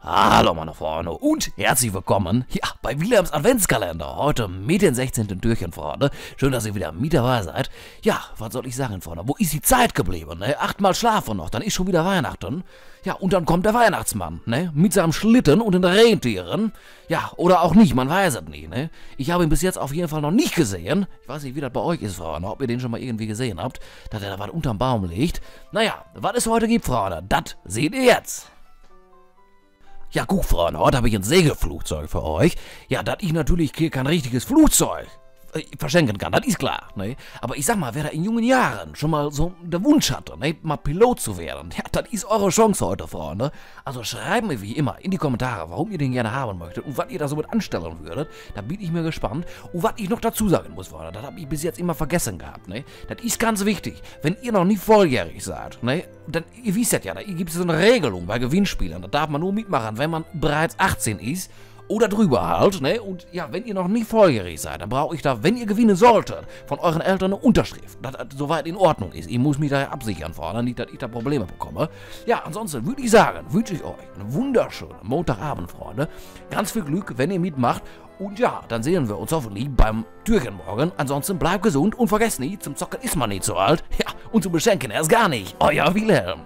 Hallo meine Freunde und herzlich willkommen ja, bei Wilhelms Adventskalender. Heute mit den 16. Türchen, Freunde. Schön, dass ihr wieder mit dabei seid. Ja, was soll ich sagen, Freunde? Wo ist die Zeit geblieben? Ne? Achtmal schlafen noch, dann ist schon wieder Weihnachten. Ja, und dann kommt der Weihnachtsmann, ne? Mit seinem Schlitten und den Rentieren. Ja, oder auch nicht, man weiß es nicht, ne? Ich habe ihn bis jetzt auf jeden Fall noch nicht gesehen. Ich weiß nicht, wie das bei euch ist, Freunde, ob ihr den schon mal irgendwie gesehen habt, dass er da was unterm Baum liegt. Naja, was es heute gibt, Freunde, das seht ihr jetzt. Ja, gut, Freunde, heute habe ich ein Segelflugzeug für euch. Ja, das ich natürlich kein richtiges Flugzeug verschenken kann, das ist klar, ne? Aber ich sag mal, wer da in jungen Jahren schon mal so der Wunsch hatte, ne, mal Pilot zu werden, ja, das ist eure Chance heute, Freunde. Also schreibt mir wie immer in die Kommentare, warum ihr den gerne haben möchtet und was ihr da so mit anstellen würdet. Da bin ich mir gespannt. Und was ich noch dazu sagen muss, Freunde, das habe ich bis jetzt immer vergessen gehabt, ne? Das ist ganz wichtig. Wenn ihr noch nicht volljährig seid, ne, dann, ihr wisst ja, da gibt es so eine Regelung bei Gewinnspielen. Da darf man nur mitmachen, wenn man bereits 18 ist oder drüber halt, ne? Und ja, wenn ihr noch nicht volljährig seid, dann brauche ich da, wenn ihr gewinnen solltet, von euren Eltern eine Unterschrift, dass das soweit in Ordnung ist. Ich muss mich da absichern, Freunde, nicht, dass ich da Probleme bekomme. Ja, ansonsten würde ich sagen, wünsche ich euch einen wunderschönen Montagabend, Freunde. Ganz viel Glück, wenn ihr mitmacht. Und ja, dann sehen wir uns hoffentlich beim Türchen morgen. Ansonsten bleibt gesund und vergesst nicht, zum Zocken ist man nicht so alt. Ja, und zu beschenken erst gar nicht. Euer Wilhelm.